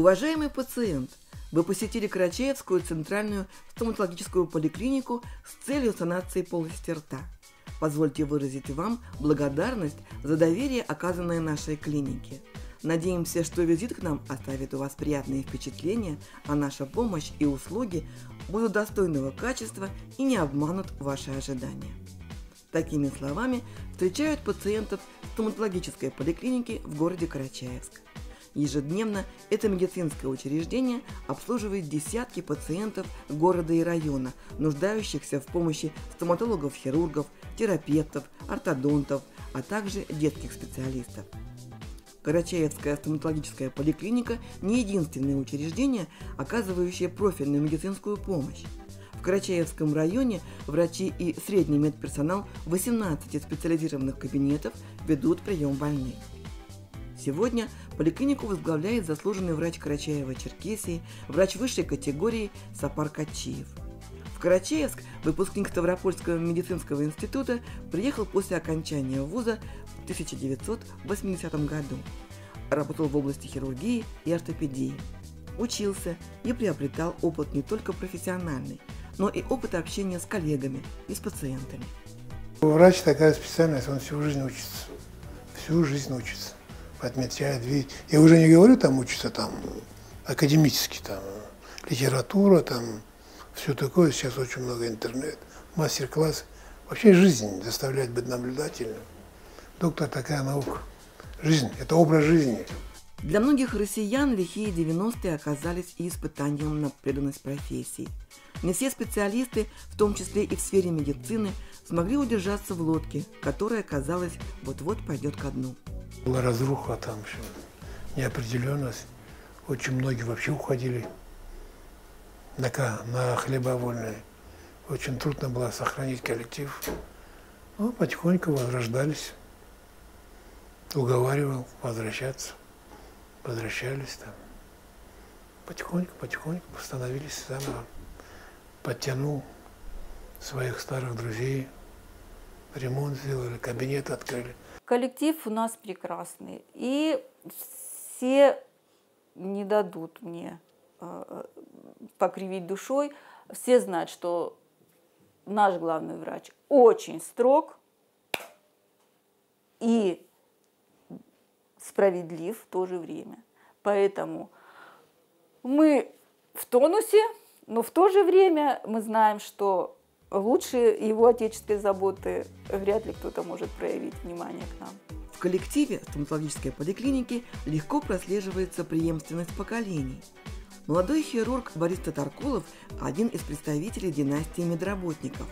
Уважаемый пациент, вы посетили Карачаевскую центральную стоматологическую поликлинику с целью санации полости рта. Позвольте выразить вам благодарность за доверие, оказанное нашей клинике. Надеемся, что визит к нам оставит у вас приятные впечатления, а наша помощь и услуги будут достойного качества и не обманут ваши ожидания. Такими словами встречают пациентов стоматологической поликлиники в городе Карачаевск. Ежедневно это медицинское учреждение обслуживает десятки пациентов города и района, нуждающихся в помощи стоматологов-хирургов, терапевтов, ортодонтов, а также детских специалистов. Карачаевская стоматологическая поликлиника не единственное учреждение, оказывающее профильную медицинскую помощь. В Карачаевском районе врачи и средний медперсонал 18 специализированных кабинетов ведут прием больных. Сегодня поликлинику возглавляет заслуженный врач Карачаева-Черкесии, врач высшей категории Сапар Качиев. В Карачаевск выпускник Ставропольского медицинского института приехал после окончания вуза в 1980 году. Работал в области хирургии и ортопедии. Учился и приобретал опыт не только профессиональный, но и опыт общения с коллегами и с пациентами. Врач такая специальность, он всю жизнь учится. Всю жизнь учится. Отмечает, видит. Я уже не говорю, там учится там академически, там литература, там все такое. Сейчас очень много интернет, мастер-классы. Вообще жизнь заставляет быть наблюдательным. Доктор такая наука. Жизнь – это образ жизни. Для многих россиян лихие 90-е оказались и испытанием на преданность профессии. Не все специалисты, в том числе и в сфере медицины, смогли удержаться в лодке, которая, казалось, вот-вот пойдет ко дну. Была разруха там, все, неопределенность. Очень многие вообще уходили на, на хлеба вольные. Очень трудно было сохранить коллектив. Но потихоньку возрождались. Уговаривал возвращаться возвращались там. Потихоньку, потихоньку восстановились заново. Подтянул своих старых друзей, ремонт сделали, кабинет открыли. Коллектив у нас прекрасный. И все не дадут мне э, покривить душой. Все знают, что наш главный врач очень строг и справедлив в то же время. Поэтому мы в тонусе, но в то же время мы знаем, что лучше его отеческой заботы вряд ли кто-то может проявить внимание к нам. В коллективе стоматологической поликлиники легко прослеживается преемственность поколений. Молодой хирург Борис Татаркулов – один из представителей династии медработников.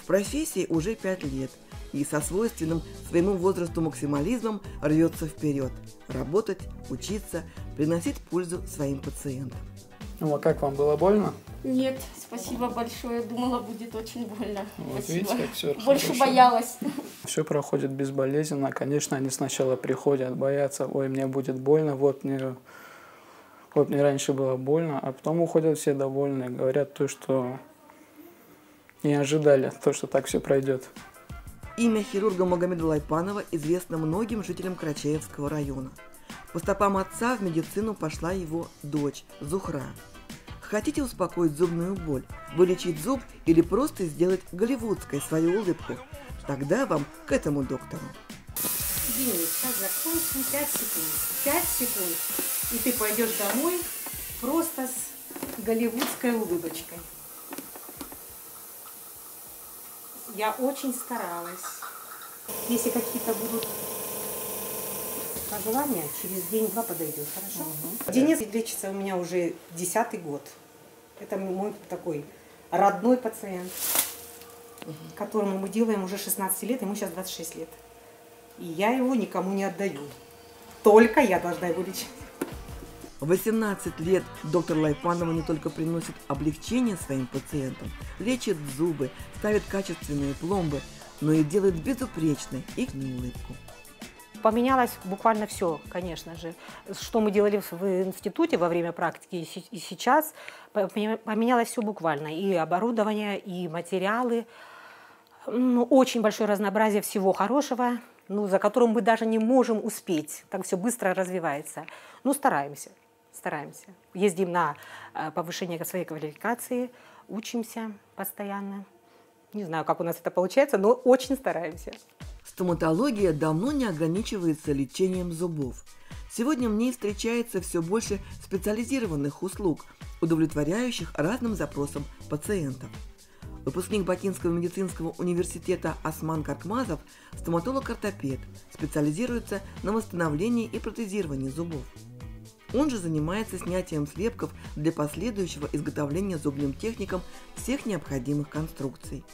В профессии уже пять лет – и со свойственным своему возрасту максимализмом рвется вперед – работать, учиться, приносить пользу своим пациентам. Ну а как вам было больно? Нет, спасибо большое. Думала, будет очень больно. Вот спасибо. видите, как все Больше хорошо. боялась. Все проходит безболезненно. Конечно, они сначала приходят, боятся, ой, мне будет больно, вот мне, вот мне раньше было больно, а потом уходят все довольные, говорят то, что не ожидали, то, что так все пройдет. Имя хирурга Магомеда Лайпанова известно многим жителям Карачаевского района. По стопам отца в медицину пошла его дочь Зухра. Хотите успокоить зубную боль, вылечить зуб или просто сделать голливудской свою улыбку? Тогда вам к этому доктору. Денис, сейчас закончим 5 секунд. 5 секунд. И ты пойдешь домой просто с голливудской улыбочкой. Я очень старалась. Если какие-то будут пожелания, через день-два подойдет, хорошо? Угу. Денис лечится у меня уже десятый год. Это мой такой родной пациент, угу. которому мы делаем уже 16 лет, ему сейчас 26 лет. И я его никому не отдаю. Только я должна его лечить. 18 лет доктор Лайпанова не только приносит облегчение своим пациентам, лечит зубы, ставит качественные пломбы, но и делает безупречной их улыбку. Поменялось буквально все, конечно же. Что мы делали в институте во время практики и сейчас, поменялось все буквально. И оборудование, и материалы. Ну, очень большое разнообразие всего хорошего, ну, за которым мы даже не можем успеть. Так все быстро развивается. Ну, стараемся стараемся. Ездим на э, повышение своей квалификации, учимся постоянно. Не знаю, как у нас это получается, но очень стараемся. Стоматология давно не ограничивается лечением зубов. Сегодня в ней встречается все больше специализированных услуг, удовлетворяющих разным запросам пациентов. Выпускник Бакинского медицинского университета Осман Каркмазов, стоматолог-ортопед, специализируется на восстановлении и протезировании зубов. Он же занимается снятием слепков для последующего изготовления зубным техникам всех необходимых конструкций.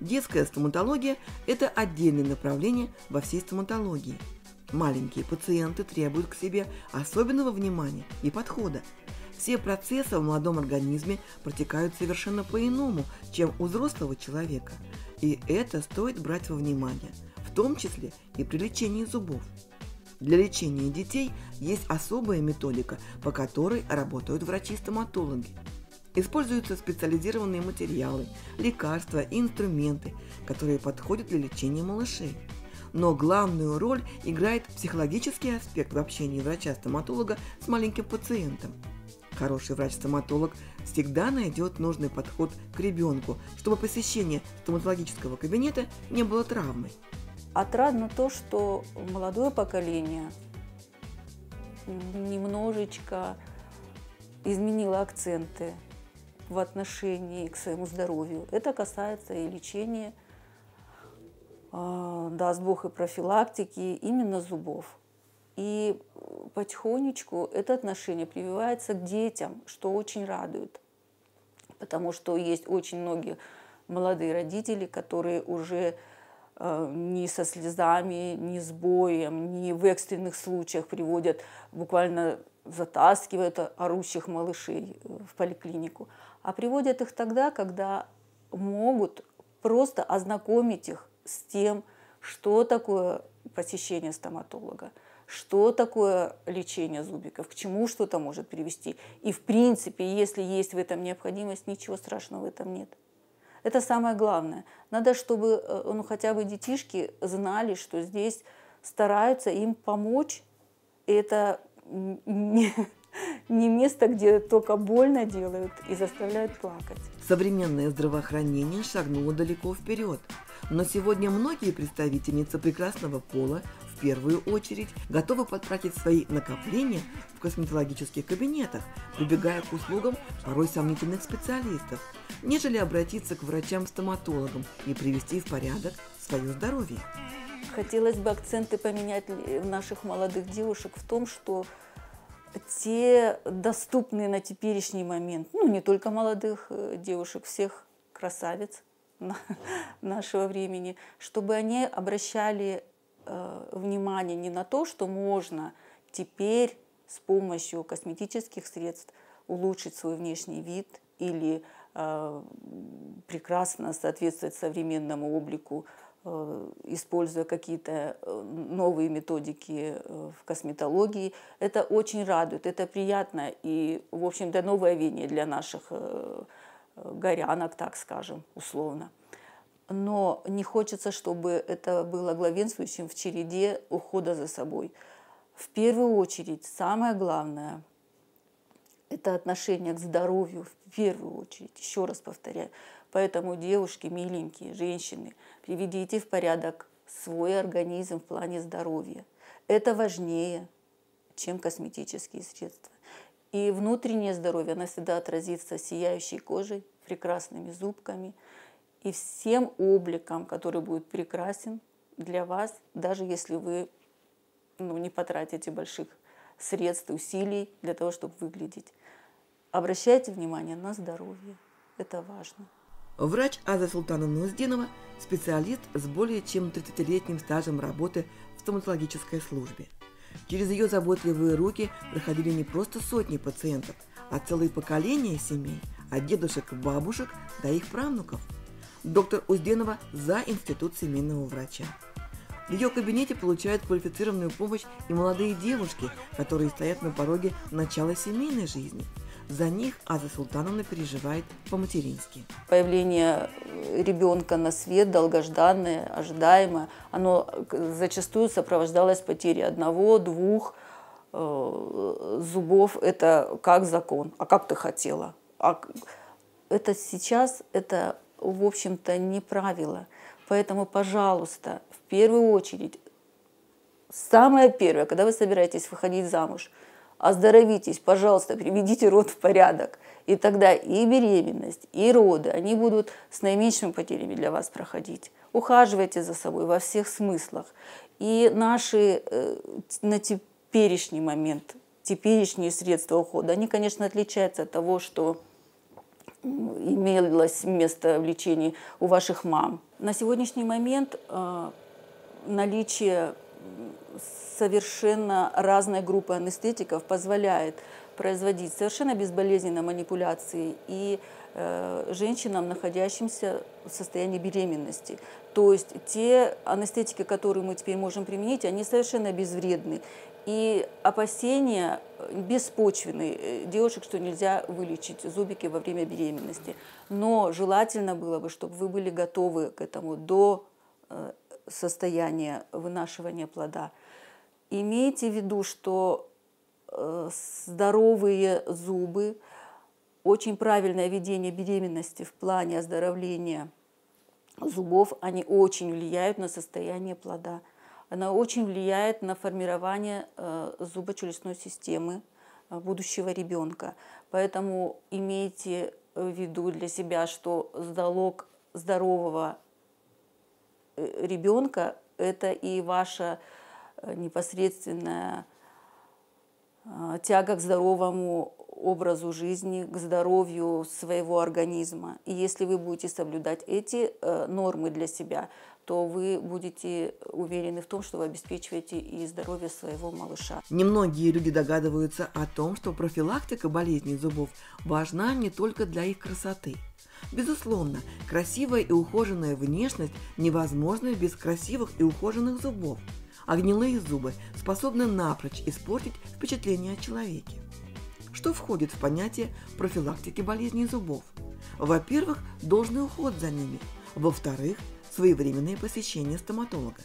Детская стоматология – это отдельное направление во всей стоматологии. Маленькие пациенты требуют к себе особенного внимания и подхода – все процессы в молодом организме протекают совершенно по-иному, чем у взрослого человека. И это стоит брать во внимание, в том числе и при лечении зубов. Для лечения детей есть особая методика, по которой работают врачи-стоматологи. Используются специализированные материалы, лекарства и инструменты, которые подходят для лечения малышей. Но главную роль играет психологический аспект в общении врача-стоматолога с маленьким пациентом – Хороший врач-стоматолог всегда найдет нужный подход к ребенку, чтобы посещение стоматологического кабинета не было травмой. Отрадно то, что молодое поколение немножечко изменило акценты в отношении к своему здоровью. Это касается и лечения, а, даст Бог, и профилактики именно зубов. И потихонечку это отношение прививается к детям, что очень радует. Потому что есть очень многие молодые родители, которые уже э, ни со слезами, ни с боем, ни в экстренных случаях приводят, буквально затаскивают орущих малышей в поликлинику, а приводят их тогда, когда могут просто ознакомить их с тем, что такое посещение стоматолога – что такое лечение зубиков, к чему что-то может привести. И в принципе, если есть в этом необходимость, ничего страшного в этом нет. Это самое главное. Надо, чтобы э, ну, хотя бы детишки знали, что здесь стараются им помочь. И это не, не место, где только больно делают и заставляют плакать. Современное здравоохранение шагнуло далеко вперед. Но сегодня многие представительницы прекрасного пола в первую очередь готовы потратить свои накопления в косметологических кабинетах, прибегая к услугам порой сомнительных специалистов, нежели обратиться к врачам-стоматологам и привести в порядок свое здоровье. Хотелось бы акценты поменять наших молодых девушек в том, что те доступные на теперешний момент, ну не только молодых э, девушек, всех красавиц нашего времени, чтобы они обращали э, внимание не на то, что можно теперь с помощью косметических средств улучшить свой внешний вид или э, прекрасно соответствовать современному облику, э, используя какие-то э, новые методики э, в косметологии. Это очень радует, это приятно и, в общем-то, новое веяние для наших горянок, так скажем, условно но не хочется, чтобы это было главенствующим в череде ухода за собой. В первую очередь, самое главное – это отношение к здоровью, в первую очередь, еще раз повторяю. Поэтому, девушки, миленькие, женщины, приведите в порядок свой организм в плане здоровья. Это важнее, чем косметические средства. И внутреннее здоровье, оно всегда отразится сияющей кожей, прекрасными зубками – и всем обликом, который будет прекрасен для вас, даже если вы ну, не потратите больших средств, усилий для того, чтобы выглядеть. Обращайте внимание на здоровье. Это важно. Врач Аза Султановна Нуздинова – специалист с более чем 30-летним стажем работы в стоматологической службе. Через ее заботливые руки проходили не просто сотни пациентов, а целые поколения семей, от дедушек и бабушек до их правнуков – Доктор Узденова за Институт семейного врача. В ее кабинете получают квалифицированную помощь и молодые девушки, которые стоят на пороге начала семейной жизни. За них Аза Султановна переживает по-матерински. Появление ребенка на свет, долгожданное, ожидаемое, оно зачастую сопровождалось потерей одного, двух э, зубов – это как закон. А как ты хотела? А это сейчас, это, в общем-то, не правило. Поэтому, пожалуйста, в первую очередь, самое первое, когда вы собираетесь выходить замуж, оздоровитесь, пожалуйста, приведите род в порядок. И тогда и беременность, и роды, они будут с наименьшими потерями для вас проходить. Ухаживайте за собой во всех смыслах. И наши э, на теперешний момент, теперешние средства ухода, они, конечно, отличаются от того, что имелось место в лечении у ваших мам. На сегодняшний момент э, наличие совершенно разной группы анестетиков позволяет производить совершенно безболезненно манипуляции и э, женщинам, находящимся в состоянии беременности. То есть те анестетики, которые мы теперь можем применить, они совершенно безвредны. И опасения беспочвенные э, девушек, что нельзя вылечить зубики во время беременности. Но желательно было бы, чтобы вы были готовы к этому до состояния вынашивания плода. Имейте в виду, что э, здоровые зубы, очень правильное ведение беременности в плане оздоровления зубов, они очень влияют на состояние плода – она очень влияет на формирование э, зубочелюстной системы э, будущего ребенка. Поэтому имейте в виду для себя, что залог здорового ребенка – это и ваша непосредственная тяга к здоровому образу жизни, к здоровью своего организма. И если вы будете соблюдать эти нормы для себя, то вы будете уверены в том, что вы обеспечиваете и здоровье своего малыша. Немногие люди догадываются о том, что профилактика болезней зубов важна не только для их красоты. Безусловно, красивая и ухоженная внешность невозможна без красивых и ухоженных зубов, а гнилые зубы способны напрочь испортить впечатление о человеке. Что входит в понятие профилактики болезней зубов? Во-первых, должный уход за ними. Во-вторых, своевременное посещение стоматолога.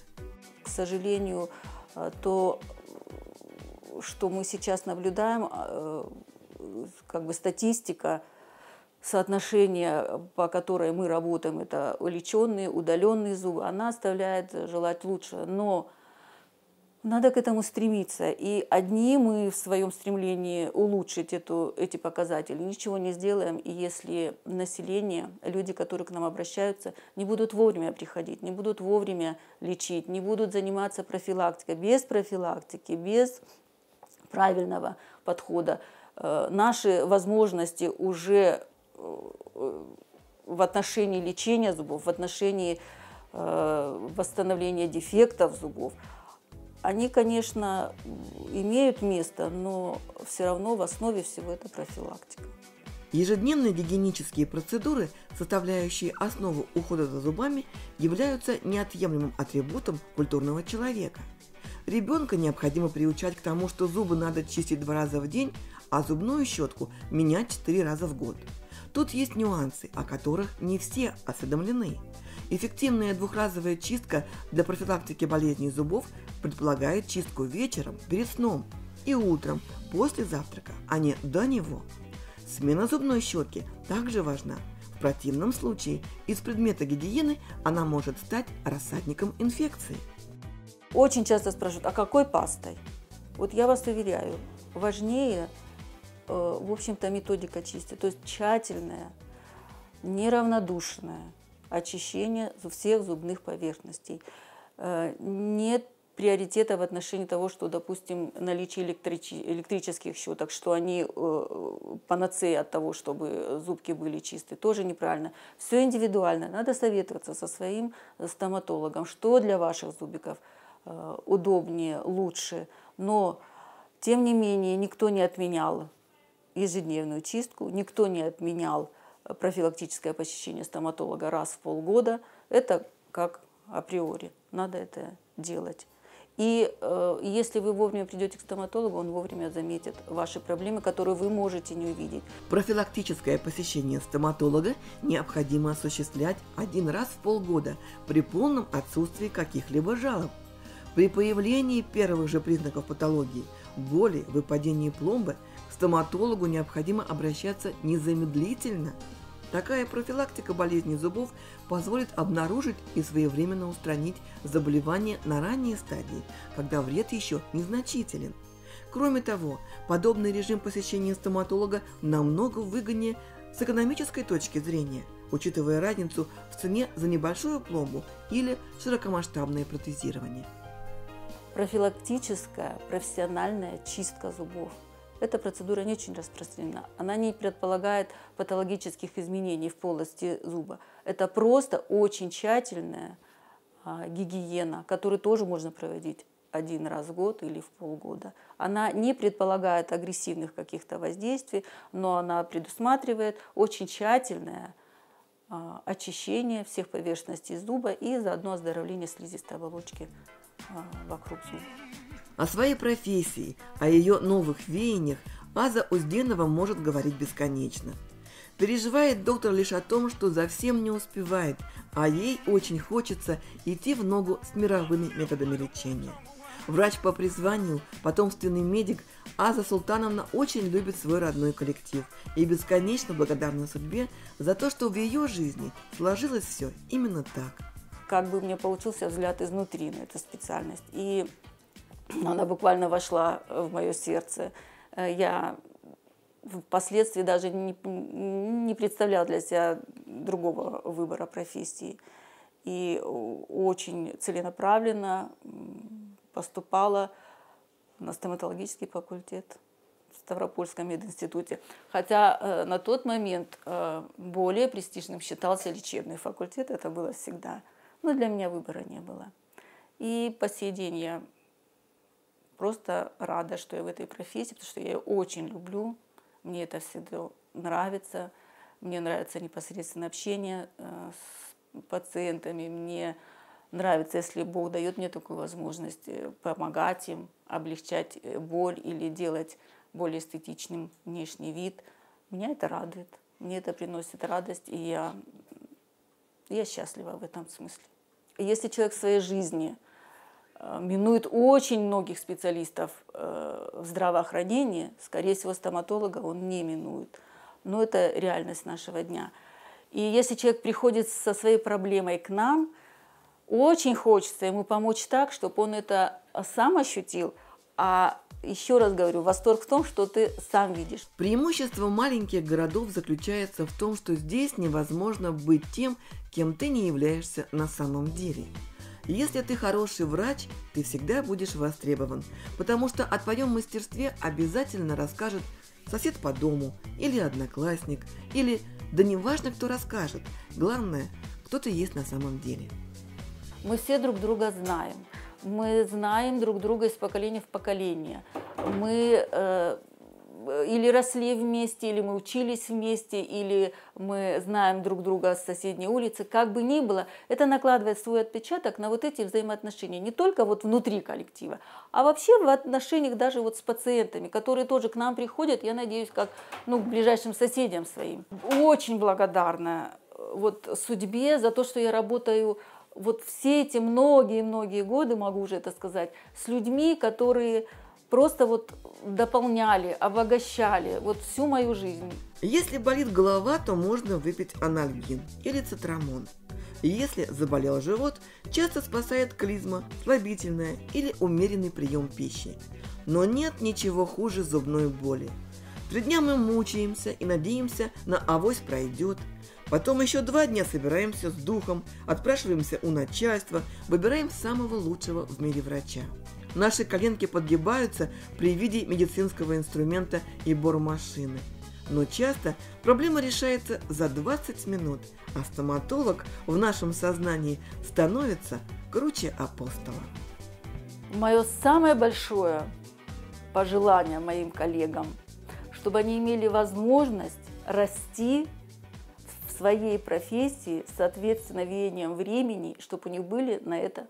К сожалению, э, то, что мы сейчас наблюдаем, э, как бы статистика, соотношение, по которой мы работаем, это леченные, удаленные зубы, она оставляет желать лучше. Но надо к этому стремиться. И одни мы в своем стремлении улучшить эту, эти показатели ничего не сделаем. И если население, люди, которые к нам обращаются, не будут вовремя приходить, не будут вовремя лечить, не будут заниматься профилактикой, без профилактики, без правильного подхода, э, наши возможности уже в отношении лечения зубов, в отношении э, восстановления дефектов зубов – они, конечно, имеют место, но все равно в основе всего это профилактика. Ежедневные гигиенические процедуры, составляющие основу ухода за зубами, являются неотъемлемым атрибутом культурного человека. Ребенка необходимо приучать к тому, что зубы надо чистить два раза в день, а зубную щетку менять четыре раза в год. Тут есть нюансы, о которых не все осведомлены. Эффективная двухразовая чистка для профилактики болезней зубов предполагает чистку вечером перед сном и утром после завтрака, а не до него. Смена зубной щетки также важна. В противном случае из предмета гигиены она может стать рассадником инфекции. Очень часто спрашивают, а какой пастой? Вот я вас уверяю, важнее, в общем-то, методика чистки, то есть тщательная, неравнодушная, очищение всех зубных поверхностей. Э, нет приоритета в отношении того, что, допустим, наличие электрич... электрических щеток, что они э, панацея от того, чтобы зубки были чистые, тоже неправильно. Все индивидуально. Надо советоваться со своим стоматологом, что для ваших зубиков э, удобнее, лучше. Но, тем не менее, никто не отменял ежедневную чистку, никто не отменял профилактическое посещение стоматолога раз в полгода, это как априори. Надо это делать. И э, если вы вовремя придете к стоматологу, он вовремя заметит ваши проблемы, которые вы можете не увидеть. Профилактическое посещение стоматолога необходимо осуществлять один раз в полгода при полном отсутствии каких-либо жалоб. При появлении первых же признаков патологии – боли, выпадения пломбы – стоматологу необходимо обращаться незамедлительно. Такая профилактика болезней зубов позволит обнаружить и своевременно устранить заболевание на ранней стадии, когда вред еще незначителен. Кроме того, подобный режим посещения стоматолога намного выгоднее с экономической точки зрения, учитывая разницу в цене за небольшую пломбу или широкомасштабное протезирование. Профилактическая профессиональная чистка зубов. Эта процедура не очень распространена. Она не предполагает патологических изменений в полости зуба. Это просто очень тщательная а, гигиена, которую тоже можно проводить один раз в год или в полгода. Она не предполагает агрессивных каких-то воздействий, но она предусматривает очень тщательное а, очищение всех поверхностей зуба и заодно оздоровление слизистой оболочки а, вокруг зуба. О своей профессии, о ее новых веяниях Аза Узденова может говорить бесконечно. Переживает доктор лишь о том, что за всем не успевает, а ей очень хочется идти в ногу с мировыми методами лечения. Врач по призванию, потомственный медик, Аза Султановна очень любит свой родной коллектив и бесконечно благодарна судьбе за то, что в ее жизни сложилось все именно так. Как бы мне получился взгляд изнутри на эту специальность. И она буквально вошла в мое сердце. Я впоследствии даже не, не представляла для себя другого выбора профессии. И очень целенаправленно поступала на стоматологический факультет в Ставропольском мединституте. Хотя э, на тот момент э, более престижным считался лечебный факультет, это было всегда. Но для меня выбора не было. И по сей день я просто рада, что я в этой профессии, потому что я ее очень люблю, мне это всегда нравится, мне нравится непосредственное общение э, с пациентами, мне нравится, если Бог дает мне такую возможность э, помогать им, облегчать э, боль или делать более эстетичным внешний вид. Меня это радует, мне это приносит радость, и я, я счастлива в этом смысле. Если человек в своей жизни минует очень многих специалистов в здравоохранении, скорее всего, стоматолога он не минует. Но это реальность нашего дня. И если человек приходит со своей проблемой к нам – очень хочется ему помочь так, чтобы он это сам ощутил, а еще раз говорю, восторг в том, что ты сам видишь. Преимущество маленьких городов заключается в том, что здесь невозможно быть тем, кем ты не являешься на самом деле. Если ты хороший врач, ты всегда будешь востребован, потому что о твоем мастерстве обязательно расскажет сосед по дому, или одноклассник, или да неважно, кто расскажет. Главное, кто ты есть на самом деле. Мы все друг друга знаем. Мы знаем друг друга из поколения в поколение. Мы э, или росли вместе, или мы учились вместе, или мы знаем друг друга с соседней улицы. Как бы ни было, это накладывает свой отпечаток на вот эти взаимоотношения. Не только вот внутри коллектива, а вообще в отношениях даже вот с пациентами, которые тоже к нам приходят, я надеюсь, как ну, к ближайшим соседям своим. Очень благодарна э, вот судьбе за то, что я работаю вот все эти многие-многие годы, могу уже это сказать, с людьми, которые просто вот дополняли, обогащали вот всю мою жизнь. Если болит голова, то можно выпить анальгин или цитрамон. Если заболел живот, часто спасает клизма, слабительное или умеренный прием пищи. Но нет ничего хуже зубной боли. Три дня мы мучаемся и надеемся на авось пройдет – Потом еще два дня собираемся с духом, отпрашиваемся у начальства, выбираем самого лучшего в мире врача. Наши коленки подгибаются при виде медицинского инструмента и бормашины. Но часто проблема решается за 20 минут, а стоматолог в нашем сознании становится круче апостола. Мое самое большое пожелание моим коллегам, чтобы они имели возможность расти своей профессии, соответственно, веянием времени, чтобы у них были на это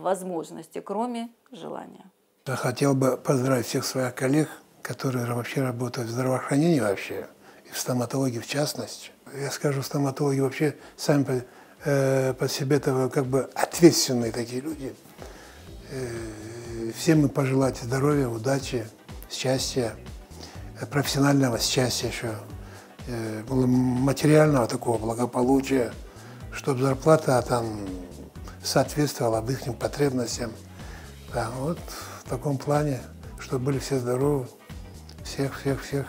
возможности, кроме желания. Я хотел бы поздравить всех своих коллег, которые вообще работают в здравоохранении вообще, и в стоматологии в частности. Я скажу, стоматологи вообще сами по, э, по себе -то как бы ответственные такие люди. Э, всем мы пожелать здоровья, удачи, счастья, э, профессионального счастья еще, э, материального такого благополучия, чтобы зарплата там соответствовала об их потребностям. Да, вот в таком плане, чтобы были все здоровы, всех, всех, всех